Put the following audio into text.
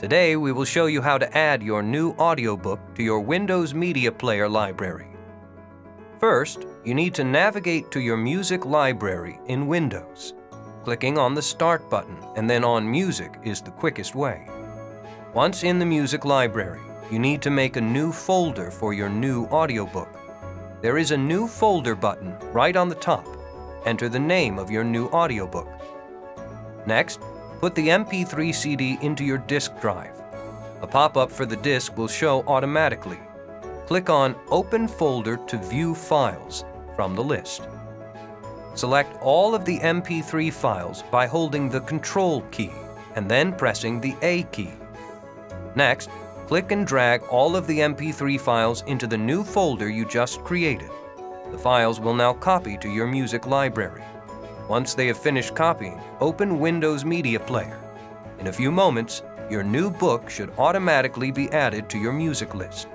Today, we will show you how to add your new audiobook to your Windows Media Player library. First, you need to navigate to your music library in Windows. Clicking on the Start button and then on Music is the quickest way. Once in the music library, you need to make a new folder for your new audiobook. There is a New Folder button right on the top. Enter the name of your new audiobook. Next, put the MP3 CD into your disk drive. A pop-up for the disk will show automatically. Click on Open Folder to view files from the list. Select all of the MP3 files by holding the Control key and then pressing the A key. Next, click and drag all of the MP3 files into the new folder you just created. The files will now copy to your music library. Once they have finished copying, open Windows Media Player. In a few moments, your new book should automatically be added to your music list.